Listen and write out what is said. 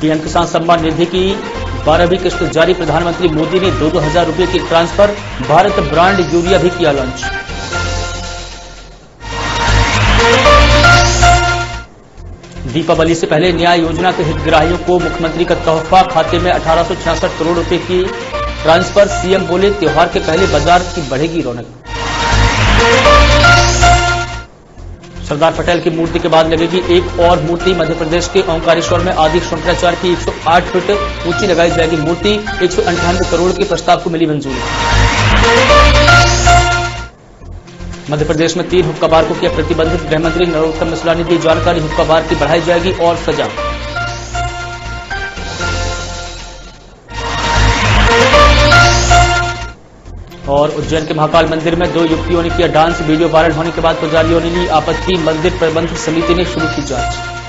PM किसान सम्मान निधि की बारहवीं किस्त जारी। प्रधानमंत्री मोदी ने दो दो हज़ार रुपये की ट्रांसफ़र। भारत ब्रांड यूरिया भी किया लॉन्च। दीपावली से पहले न्याय योजना के हितग्राहियों को मुख्यमंत्री का तोहफा। खाते में अठारह सौ छियासठ करोड़ रुपए की ट्रांसफ़र। सीएम बोले, त्योहार के पहले बाज़ार की बढ़ेगी रौनक। सरदार पटेल की मूर्ति के बाद लगेगी एक और मूर्ति। मध्य प्रदेश के ओंकारेश्वर में आदि शंकराचार्य की 108 फीट ऊँची लगाई जाएगी मूर्ति। एक करोड़ के प्रस्ताव को मिली मंजूरी। मध्य प्रदेश में तीन हुक्का बार को प्रतिबंधित। गृहमंत्री नरोत्तम मिश्रा ने दी जानकारी। हुक्का बार की बढ़ाई जाएगी और सजा। और उज्जैन के महाकाल मंदिर में दो युवतियों ने किया डांस, वीडियो वायरल होने के बाद पुजारियों ने ली आपत्ति। मंदिर प्रबंध समिति ने शुरू की जाँच।